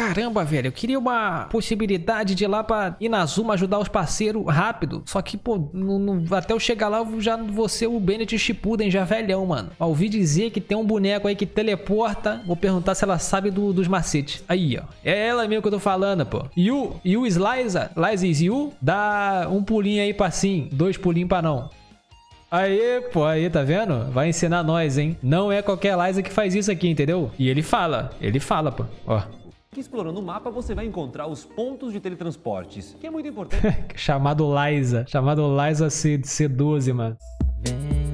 Caramba, velho, eu queria uma possibilidade de ir lá pra Inazuma ajudar os parceiros rápido. Só que, pô, até eu chegar lá, eu já vou ser o Bennett Shippuden já velhão, mano. Ouvi dizer que tem um boneco aí que teleporta. Vou perguntar se ela sabe do- dos macetes. Aí, ó. É ela mesmo que eu tô falando, pô. Yu, Yu Sliza, Liza Yu, dá um pulinho aí pra sim, dois pulinhos pra não. Aê, pô, aí, tá vendo? Vai ensinar nós, hein? Não é qualquer Liza que faz isso aqui, entendeu? E ele fala, ele fala, pô. Ó. Que explorando o mapa você vai encontrar os pontos de teletransportes, que é muito importante. chamado Liza. Chamado Liza C, C12, mano.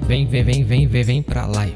Vem, vem, vem, vem, vem, vem pra live.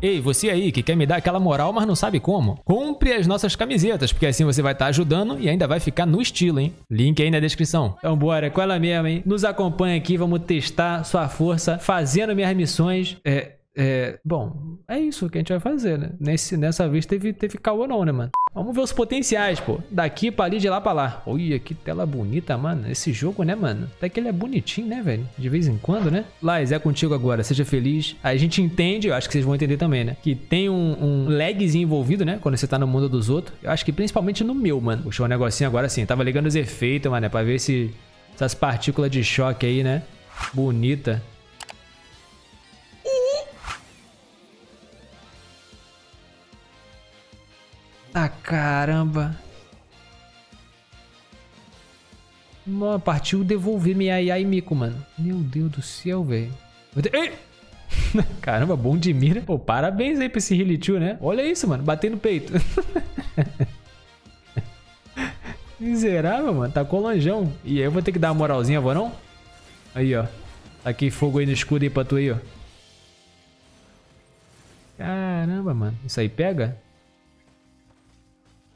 Ei, você aí que quer me dar aquela moral, mas não sabe como? Compre as nossas camisetas, porque assim você vai estar ajudando e ainda vai ficar no estilo, hein? Link aí na descrição. Então bora, com ela mesmo, hein? Nos acompanha aqui, vamos testar sua força, fazendo minhas missões. É, é, bom, é isso que a gente vai fazer, né? Nesse, nessa vez teve, teve caô não, né, mano? Vamos ver os potenciais, pô. Daqui pra ali, de lá pra lá. Olha, que tela bonita, mano. Esse jogo, né, mano? Até que ele é bonitinho, né, velho? De vez em quando, né? Lais, é contigo agora. Seja feliz. A gente entende, eu acho que vocês vão entender também, né? Que tem um, um lagzinho envolvido, né? Quando você tá no mundo dos outros. Eu acho que principalmente no meu, mano. Puxou um negocinho agora sim. Tava ligando os efeitos, mano. É pra ver se essas partículas de choque aí, né? Bonita. Ah, caramba. Mano, partiu devolver minha Yai Mico, mano. Meu Deus do céu, velho. Caramba, bom de mira. Pô, parabéns aí pra esse Hilichu, né? Olha isso, mano. Batendo no peito. Miserável, mano. Tá com lonjão. E aí eu vou ter que dar uma moralzinha, vou não? Aí, ó. Aqui fogo aí no escudo aí pra tu aí, ó. Caramba, mano. Isso aí pega?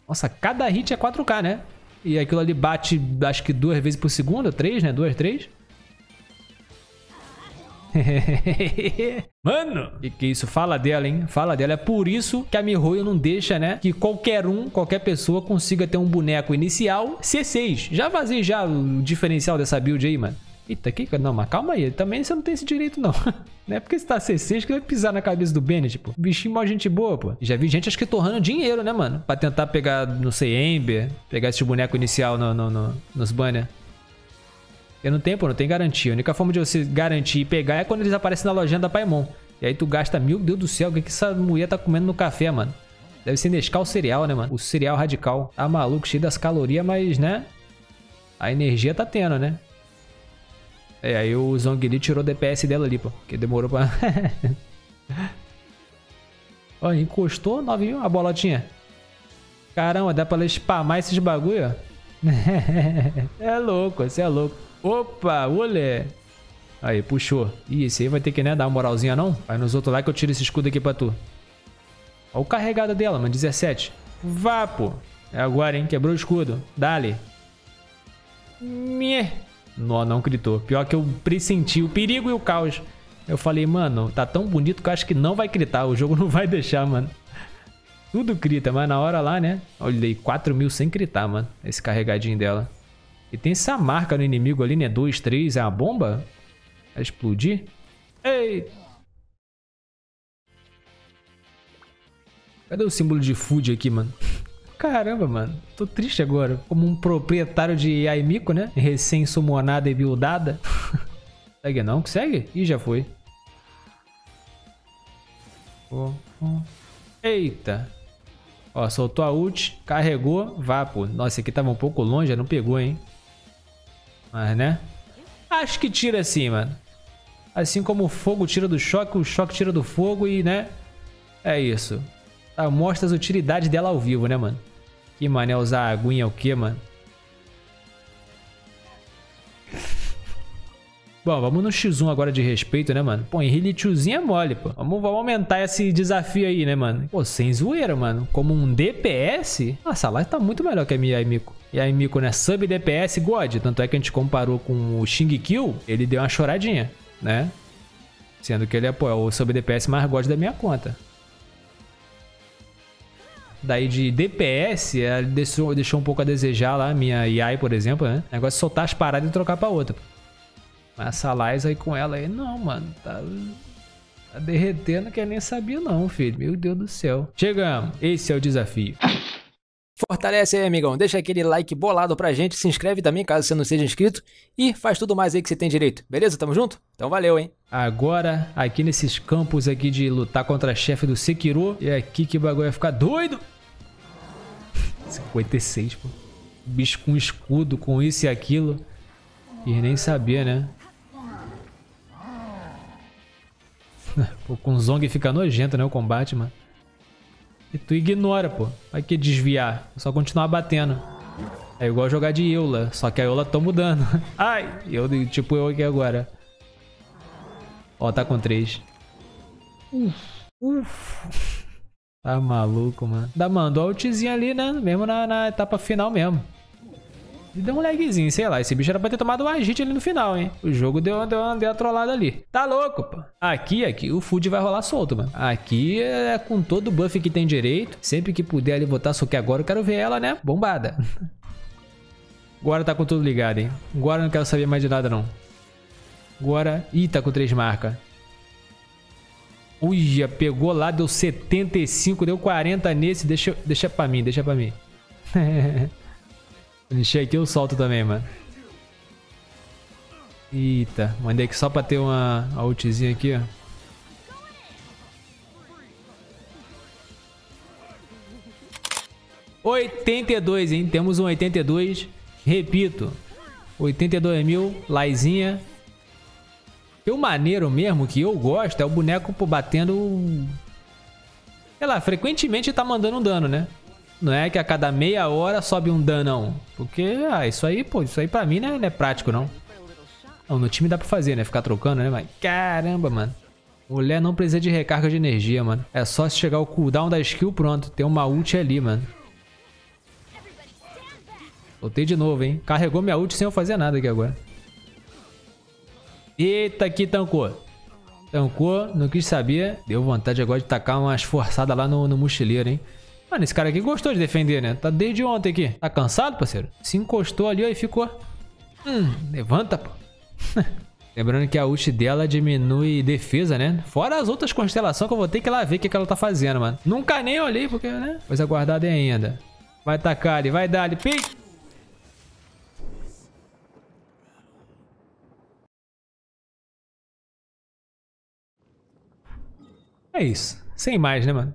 Nossa, cada hit é 4K, né? E aquilo ali bate, acho que duas vezes por segundo, três, né? Duas, três. Mano, e que isso? Fala dela, hein? Fala dela. É por isso que a Mihoyo não deixa, né? Que qualquer um, qualquer pessoa consiga ter um boneco inicial C6. Já vazei já o diferencial dessa build aí, mano. Eita, que... Não, mas calma aí. Também você não tem esse direito, não. Não é porque você tá C6 que vai pisar na cabeça do Bennett, pô. Bichinho mó gente boa, pô. Já vi gente, acho que torrando dinheiro, né, mano? Pra tentar pegar, não sei, Ember. Pegar esse boneco inicial no, no, no- nos banner. Eu não tenho, pô, não tem garantia. A única forma de você garantir e pegar é quando eles aparecem na lojinha da Paimon. E aí tu gasta, meu Deus do céu, o que, que essa mulher tá comendo no café, mano? Deve ser Nescau cereal, né, mano? O cereal radical. Tá maluco, cheio das calorias, mas, né? A energia tá tendo, né? É, aí o Zhongli tirou o DPS dela ali, pô. Que demorou pra... Ó, encostou 9 mil a bolotinha. Caramba, dá pra ela spamar esses bagulho, ó. é louco, você é louco. Opa, olé. Aí, puxou. Ih, esse aí vai ter que, né, dar uma moralzinha, não? Vai nos outros lá que eu tiro esse escudo aqui pra tu. Olha o carregado dela, mano, 17. Vá, pô. É agora, hein, quebrou o escudo. Dale. Meh. Não, não gritou. Pior que eu pressenti o perigo e o caos. Eu falei, mano, tá tão bonito que eu acho que não vai gritar. O jogo não vai deixar, mano. Tudo grita, mas na hora lá, né? Olhei 4 mil sem gritar, mano. Esse carregadinho dela. E tem essa marca no inimigo ali, né? 2, 3, é uma bomba? Vai explodir? Ei! Cadê o símbolo de food aqui, mano? Caramba, mano. Tô triste agora. Como um proprietário de Aimiko, né? Recém-summonada e buildada. segue não? Segue? Ih, já foi. Eita. Ó, soltou a ult, carregou, vá, pô. Nossa, aqui tava um pouco longe, não pegou, hein? Mas, né? Acho que tira assim, mano. Assim como o fogo tira do choque, o choque tira do fogo e, né? É isso. Tá, mostra as utilidades dela ao vivo, né, mano? Que mané usar aguinha o quê, mano? Bom, vamos no X1 agora de respeito, né, mano? Pô, Henry tiozinho é mole, pô. Vamos, vamos aumentar esse desafio aí, né, mano? Pô, sem zoeira, mano. Como um DPS, nossa, a live tá muito melhor que a minha Aimiko. E a Aimiko, né, sub DPS God. Tanto é que a gente comparou com o Xing Kill, ele deu uma choradinha, né? Sendo que ele é, pô, é o sub DPS mais God da minha conta. Daí de DPS, ela deixou, deixou um pouco a desejar lá, minha Yai, por exemplo, né? Negócio de soltar as paradas e trocar pra outra. Mas essa Liza aí com ela aí, não, mano. Tá... Tá derretendo, quer nem sabia não, filho. Meu Deus do céu. Chegamos. Esse é o desafio. Fortalece aí, amigão. Deixa aquele like bolado pra gente. Se inscreve também, caso você não seja inscrito. E faz tudo mais aí que você tem direito. Beleza? Tamo junto? Então valeu, hein? Agora, aqui nesses campos aqui de lutar contra a chefe do Sekiro. E aqui que o bagulho vai ficar doido. 56, pô. Bicho com escudo, com isso e aquilo. E nem sabia, né? Pô, com Zong fica nojento, né? O combate, mano. E tu ignora, pô. Vai que desviar. Só continuar batendo. É igual jogar de Eula. Só que a Eula tô mudando. Ai! Eu, tipo eu aqui agora. Ó, tá com 3. Uf. Uf. Tá maluco, mano. Dá mandou a ultizinha ali, né? Mesmo na, na etapa final mesmo. E deu um lagzinho, sei lá. Esse bicho era pra ter tomado um agite ali no final, hein? O jogo deu, deu, deu uma trollada ali. Tá louco, pô. Aqui, aqui, o food vai rolar solto, mano. Aqui é com todo o buff que tem direito. Sempre que puder ali botar, só que agora eu quero ver ela, né? Bombada. Agora tá com tudo ligado, hein? Agora eu não quero saber mais de nada, não. Agora... Ih, tá com três marcas. Uia, pegou lá, deu 75, deu 40 nesse. Deixa, deixa pra mim, deixa pra mim. Enchei aqui eu solto também, mano. Eita, mandei aqui só pra ter uma a ultzinha aqui, ó. Oitenta e dois, hein? Temos um 82. Repito, 82 mil, laizinha. E o maneiro mesmo que eu gosto é o boneco pô, batendo... Sei lá, frequentemente tá mandando um dano, né? Não é que a cada meia hora sobe um danão. Porque, ah, isso aí, pô, isso aí pra mim né, não é prático, não. não. No time dá pra fazer, né? Ficar trocando, né? Mas caramba, mano. Mulher não precisa de recarga de energia, mano. É só se chegar o cooldown da skill, pronto. Tem uma ult ali, mano. Voltei de novo, hein? Carregou minha ult sem eu fazer nada aqui agora. Eita, que tancou. Tancou, não quis saber. Deu vontade agora de tacar umas forçadas lá no, no mochileiro, hein? Mano, esse cara aqui gostou de defender, né? Tá desde ontem aqui. Tá cansado, parceiro? Se encostou ali, e ficou. Hum, levanta, pô. Lembrando que a ult dela diminui defesa, né? Fora as outras constelações que eu vou ter que ir lá ver o que, que ela tá fazendo, mano. Nunca nem olhei, porque, né? Coisa guardada ainda. Vai tacar ali, vai dar ali. Pique! É isso. Sem mais, né, mano?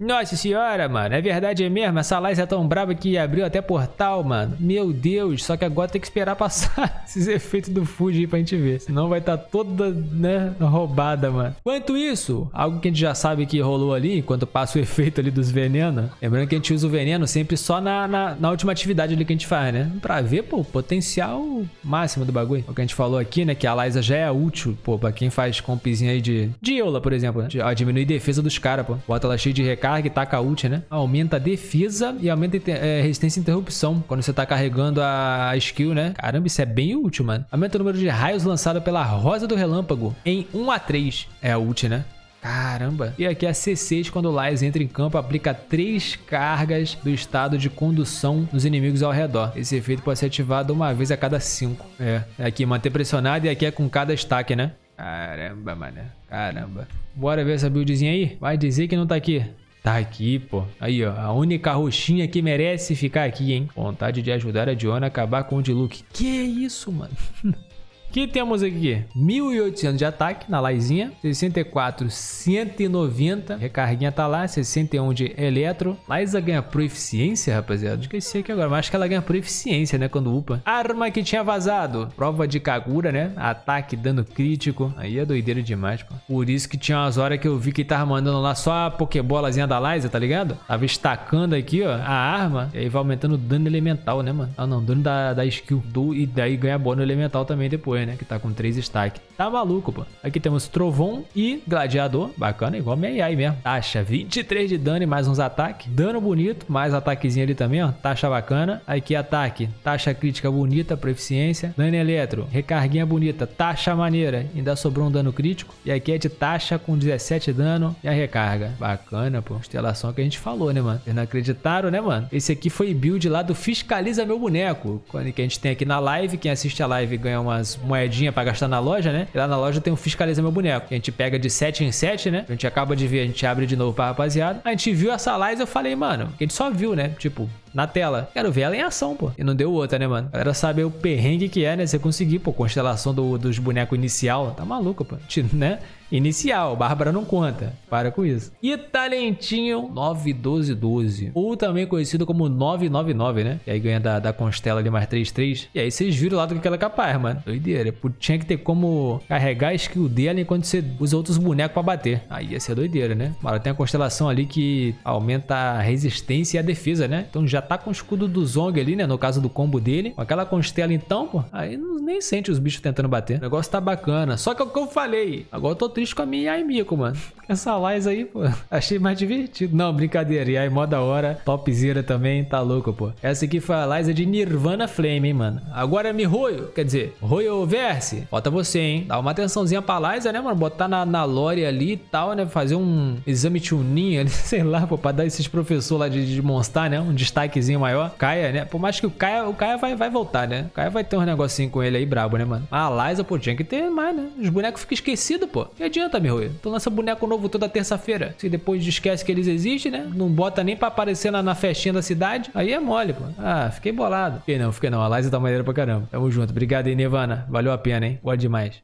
Nossa senhora, mano, é verdade mesmo? Essa Lais é tão braba que abriu até portal, mano. Meu Deus, só que agora tem que esperar passar esses efeitos do Fuji aí pra gente ver. Senão vai estar tá toda, né, roubada, mano. Quanto isso, algo que a gente já sabe que rolou ali, enquanto passa o efeito ali dos venenos. Lembrando que a gente usa o veneno sempre só na, na, na última atividade ali que a gente faz, né? Pra ver, pô, o potencial máximo do bagulho. O que a gente falou aqui, né, que a Liza já é útil, pô, pra quem faz compzinha aí de... De Eula, por exemplo, né? Diminuir defesa dos caras, pô. Bota ela cheia de recarga carga e taca ult, né? Aumenta a defesa e aumenta é, resistência à interrupção quando você tá carregando a skill, né? Caramba, isso é bem útil, mano. Aumenta o número de raios lançado pela Rosa do Relâmpago em 1 a 3. É a ult, né? Caramba! E aqui a C6, quando o Lys entra em campo, aplica 3 cargas do estado de condução dos inimigos ao redor. Esse efeito pode ser ativado uma vez a cada 5. É, aqui manter pressionado e aqui é com cada stack, né? Caramba, mano. Caramba. Bora ver essa buildzinha aí? Vai dizer que não tá aqui. Tá aqui, pô. Aí, ó. A única roxinha que merece ficar aqui, hein? Vontade de ajudar a Diona a acabar com o Diluc. Que isso, mano? que temos aqui? 1800 de ataque na Laizinha, 64, 190, recarguinha tá lá, 61 de eletro. Laiza ganha proficiência, rapaziada. Esqueci aqui agora, mas acho que ela ganha proficiência, né, quando upa. Arma que tinha vazado, prova de Kagura, né? Ataque, dano crítico. Aí é doideira demais, pô. Por isso que tinha umas horas que eu vi que tava mandando lá só a pokebolazinha da Liza, tá ligado? Tava estacando aqui, ó, a arma, e aí vai aumentando o dano elemental, né, mano? Ah, não, dano da, da skill do, e daí ganha bônus elemental também depois né? Que tá com 3 stacks. Tá maluco, pô. Aqui temos Trovão e Gladiador. Bacana, igual minha AI mesmo. Taxa 23 de dano e mais uns ataques. Dano bonito, mais ataquezinho ali também, ó. Taxa bacana. Aqui ataque, taxa crítica bonita, proficiência. Dano eletro, recarguinha bonita, taxa maneira. Ainda sobrou um dano crítico. E aqui é de taxa com 17 dano e a recarga. Bacana, pô. Constelação que a gente falou, né, mano? Vocês não acreditaram, né, mano? Esse aqui foi build lá do Fiscaliza Meu Boneco. Que a gente tem aqui na live. Quem assiste a live ganha umas moedinha pra gastar na loja, né? E lá na loja tem um fiscaliza meu boneco. A gente pega de 7 em 7, né? A gente acaba de ver, a gente abre de novo pra rapaziada. A gente viu essa Liza, eu falei, mano, a gente só viu, né? Tipo, na tela. Quero ver ela em ação, pô. E não deu outra, né, mano? A galera sabe o perrengue que é, né? Você conseguir, pô, constelação do, dos bonecos inicial. Tá maluco, pô. Né? Inicial, Bárbara não conta. Para com isso. E talentinho 91212. Ou também conhecido como 999, né? E aí ganha da, da Constela ali mais 33. E aí vocês viram lá do que ela é capaz, mano. Doideira. Tinha que ter como carregar a skill dela enquanto você usa outros bonecos pra bater. Aí ia ser doideira, né? Mas tem a constelação ali que aumenta a resistência e a defesa, né? Então já tá com o escudo do Zong ali, né? No caso do combo dele. Com aquela constela então, pô. Aí não, nem sente os bichos tentando bater. O negócio tá bacana. Só que é o que eu falei. Agora eu tô triste com a minha Aimiko, mano. Essa Liza aí, pô, achei mais divertido. Não, brincadeira. E aí, mó da hora. Topzera também, tá louco, pô. Essa aqui foi a Liza de Nirvana Flame, hein, mano. Agora me Royo, quer dizer, Royo Verse. Falta você, hein. Dá uma atençãozinha pra Liza, né, mano? Botar na, na lore ali e tal, né? Fazer um exame tuninho ali, sei lá, pô, pra dar esses professores lá de, de Monstar, né? Um destaquezinho maior. Caia, né? Por mais que o Caia, o Caia vai, vai voltar, né? O Caia vai ter um negocinho com ele aí brabo, né, mano? A Liza, pô, tinha que ter mais, né? Os bonecos ficam esquecidos, pô. Que adianta, meu Tu lança boneco novo toda terça-feira. Se depois esquece que eles existem, né? Não bota nem pra aparecer na, na festinha da cidade. Aí é mole, pô. Ah, fiquei bolado. Fiquei não, fiquei não. A Liza tá maneira pra caramba. Tamo junto. Obrigado aí, Nirvana. Valeu a pena, hein? Gosto demais.